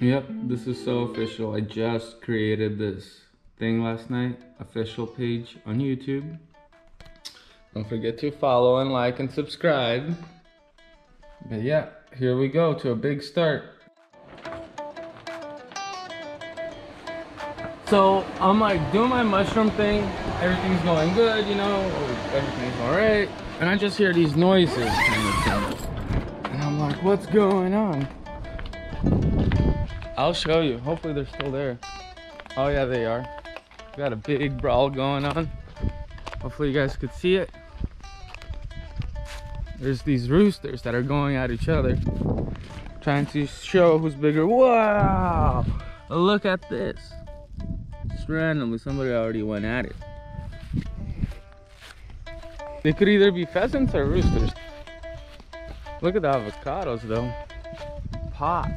Yep, this is so official. I just created this thing last night, official page on YouTube. Don't forget to follow and like and subscribe. But yeah, here we go to a big start. So I'm like doing my mushroom thing. Everything's going good, you know, everything's all right. And I just hear these noises kind of. And I'm like, what's going on? I'll show you. Hopefully they're still there. Oh yeah, they are. Got a big brawl going on. Hopefully you guys could see it. There's these roosters that are going at each other. Trying to show who's bigger. Wow! Look at this. Just randomly, somebody already went at it. They could either be pheasants or roosters. Look at the avocados though. Pot.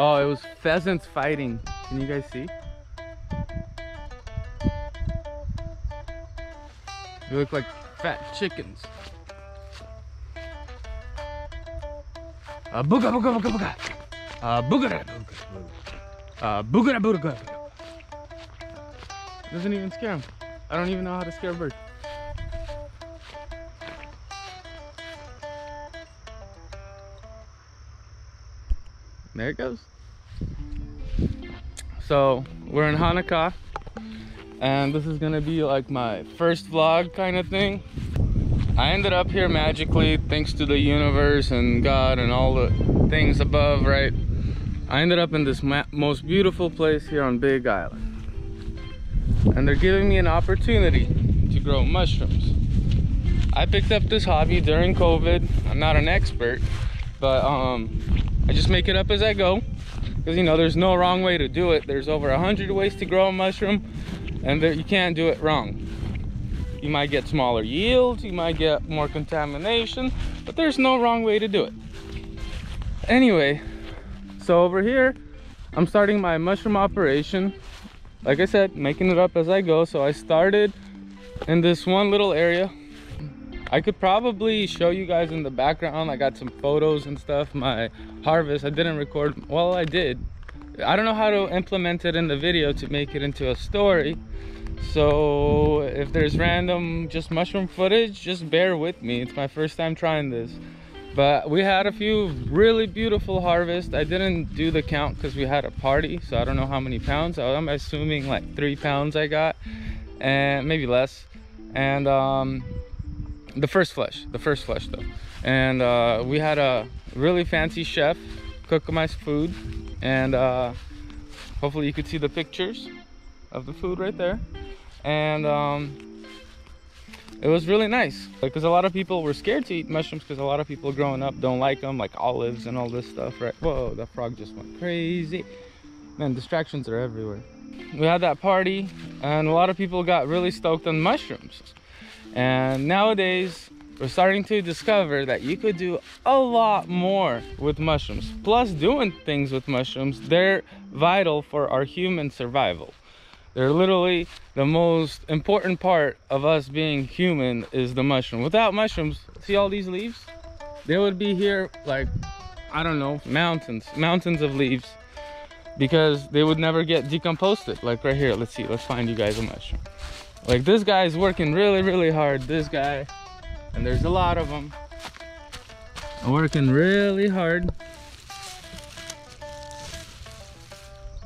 Oh, it was pheasants fighting. Can you guys see? They look like fat chickens. Uh, booga booga booga booga. Uh, booga booga. Uh, booga booga. Doesn't even scare him. I don't even know how to scare a bird. There it goes. So we're in Hanaka and this is gonna be like my first vlog kind of thing. I ended up here magically thanks to the universe and God and all the things above, right? I ended up in this most beautiful place here on Big Island. And they're giving me an opportunity to grow mushrooms. I picked up this hobby during COVID. I'm not an expert, but um, I just make it up as I go. Because you know, there's no wrong way to do it. There's over a hundred ways to grow a mushroom and there, you can't do it wrong. You might get smaller yields, you might get more contamination, but there's no wrong way to do it. Anyway, so over here, I'm starting my mushroom operation. Like I said, making it up as I go. So I started in this one little area I could probably show you guys in the background. I got some photos and stuff. My harvest, I didn't record. Well, I did. I don't know how to implement it in the video to make it into a story. So if there's random just mushroom footage, just bear with me. It's my first time trying this. But we had a few really beautiful harvests. I didn't do the count because we had a party. So I don't know how many pounds. I'm assuming like three pounds I got and maybe less. And um, the first flesh the first flesh though. And uh, we had a really fancy chef cook my food and uh, hopefully you could see the pictures of the food right there. And um, it was really nice. Because a lot of people were scared to eat mushrooms because a lot of people growing up don't like them like olives and all this stuff right? Whoa that frog just went crazy. Man distractions are everywhere. We had that party and a lot of people got really stoked on mushrooms and nowadays, we're starting to discover that you could do a lot more with mushrooms. Plus, doing things with mushrooms, they're vital for our human survival. They're literally the most important part of us being human is the mushroom. Without mushrooms, see all these leaves? They would be here like, I don't know, mountains, mountains of leaves because they would never get decomposed. Like right here, let's see, let's find you guys a mushroom. Like this guy is working really, really hard. This guy, and there's a lot of them, working really hard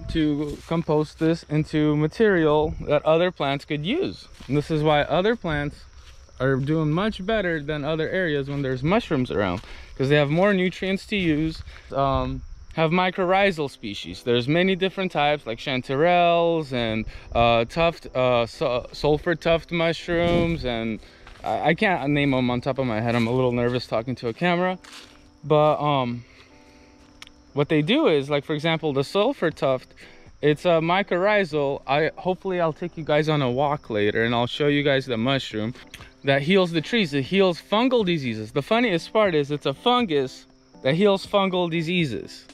to compost this into material that other plants could use. And this is why other plants are doing much better than other areas when there's mushrooms around because they have more nutrients to use. Um, have mycorrhizal species. There's many different types like chanterelles and uh, tuft, uh, sulfur tuft mushrooms and I, I, can't name them on top of my head. I'm a little nervous talking to a camera. But um, what they do is like for example the sulfur tuft it's a mycorrhizal. I hopefully I'll take you guys on a walk later and I'll show you guys the mushroom that heals the trees. It heals fungal diseases. The funniest part is it's a fungus that heals fungal diseases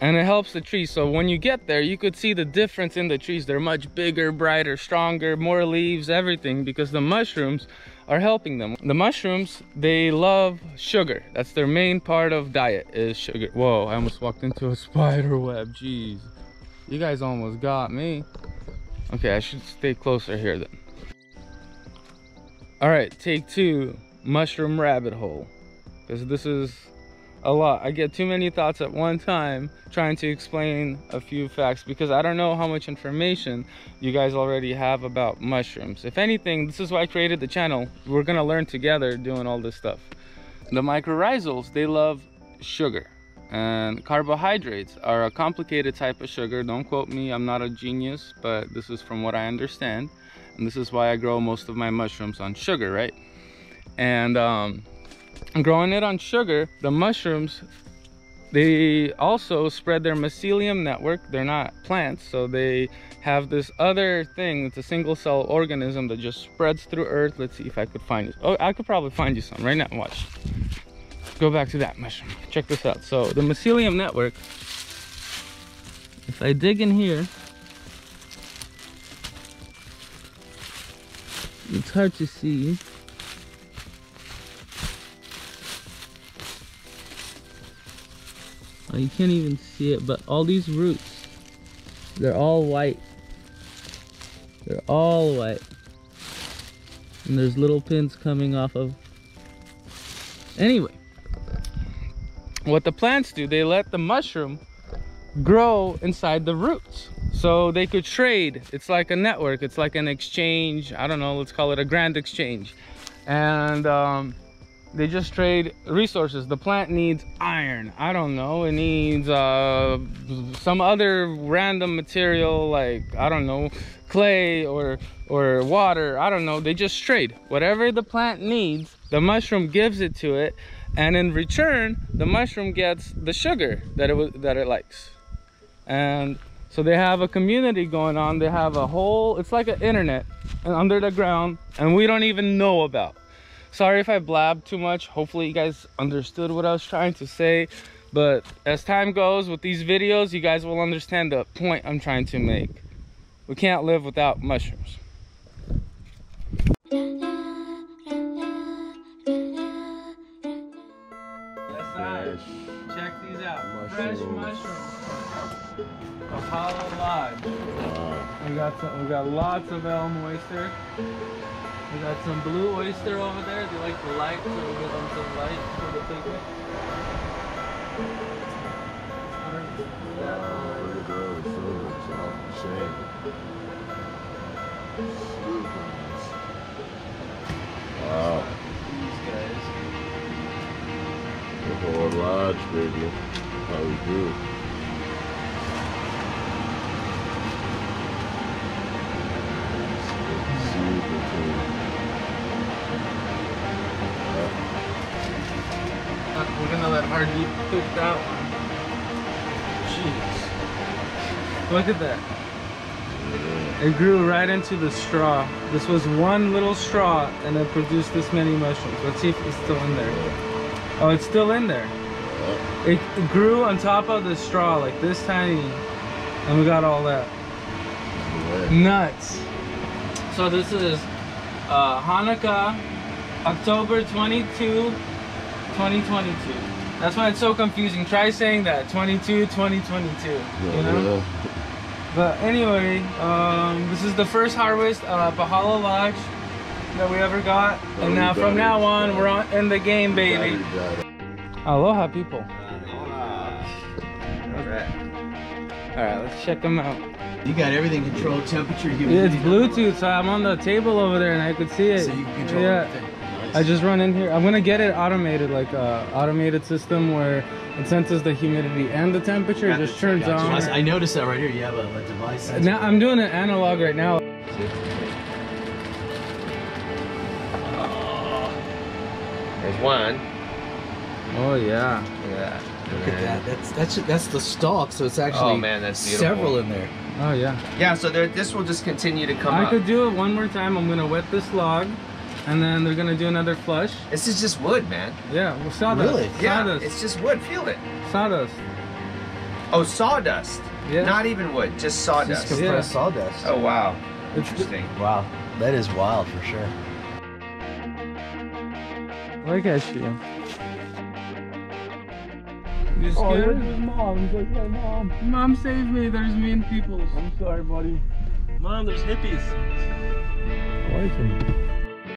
and it helps the trees so when you get there you could see the difference in the trees they're much bigger brighter stronger more leaves everything because the mushrooms are helping them. The mushrooms, they love sugar. That's their main part of diet is sugar. Whoa, I almost walked into a spider web. Jeez. You guys almost got me. Okay, I should stay closer here then. All right, take two, mushroom rabbit hole. Because this is a lot. I get too many thoughts at one time trying to explain a few facts because I don't know how much information you guys already have about mushrooms. If anything, this is why I created the channel. We're gonna learn together doing all this stuff. The mycorrhizals, they love sugar and carbohydrates are a complicated type of sugar. Don't quote me, I'm not a genius, but this is from what I understand. And this is why I grow most of my mushrooms on sugar, right? And um, growing it on sugar, the mushrooms, they also spread their mycelium network. They're not plants, so they have this other thing. It's a single cell organism that just spreads through earth. Let's see if I could find it. Oh, I could probably find you some right now. Watch. Go back to that mushroom. Check this out. So the mycelium network, if I dig in here, it's hard to see. You can't even see it, but all these roots, they're all white. They're all white. And there's little pins coming off of. Anyway, what the plants do, they let the mushroom grow inside the roots. So they could trade. It's like a network. It's like an exchange. I don't know, let's call it a grand exchange. And um, they just trade resources. The plant needs iron. I don't know. It needs uh, some other random material like i don't know clay or or water. I don't know. They just trade. Whatever the plant needs the mushroom gives it to it and in return the mushroom gets the sugar that it that it likes. And so they have a community going on. They have a whole it's like an internet under the ground and we don't even know about sorry if i blabbed too much. Hopefully you guys understood what i was trying to say. But as time goes with these videos you guys will understand the point i'm trying to make. We can't live without mushrooms got some, we got lots of elm oyster we got some blue oyster over there they like the light so we give them some light for the picnic Wow, look at those silvers off the chain. Wow. these guys The whole lodge, baby. How we do. Gonna let Hardy pick that one. Jeez. Look at that. It grew right into the straw. This was one little straw and it produced this many mushrooms. Let's see if it's still in there. Oh, it's still in there. It, it grew on top of the straw like this tiny and we got all that. Nuts. So this is uh, Hanukkah, October 22, 2022. That's why it's so confusing. Try saying that 22, 2022. You know? Yeah. But anyway, um, this is the first harvest of Pohala Lodge that we ever got. Oh, And now you from got now it. on, we're on in the game, baby. Got it, got it. Aloha, people. Alright. All right, let's check them out. You got everything controlled, temperature, Yeah, humidity. it's Bluetooth, so I'm on the table over there and I could see it. So you can control yeah. everything. I just run in here. I'm gonna get it automated, like a automated system where it senses the humidity and the temperature. It just turns on. I on. noticed that right here. You have a, a device. that's- Now I'm doing an analog right now. There's one. Oh yeah. Look at that. Look at that. That's that's that's the stalk. So it's actually Oh, man, that's beautiful. several in there. Oh yeah. Yeah, so there, this will just continue to come I up. could do it one more time. I'm gonna wet this log, and then they're gonna do another flush. This is just wood, man. Yeah, well, sawdust. Really? Yeah, Sawdust. it's just wood. Feel it. sawdust. Oh, sawdust. Yeah. Not even wood, just sawdust. Just sawdust. compressed Yeah. sawdust. Oh wow. Interesting. Wow, that is wild for sure. Look at you. You Oh, scared? here's his mom. He's like, hey, mom. Mom, save me. There's mean people. I'm sorry, buddy. Mom, there's hippies. I like him.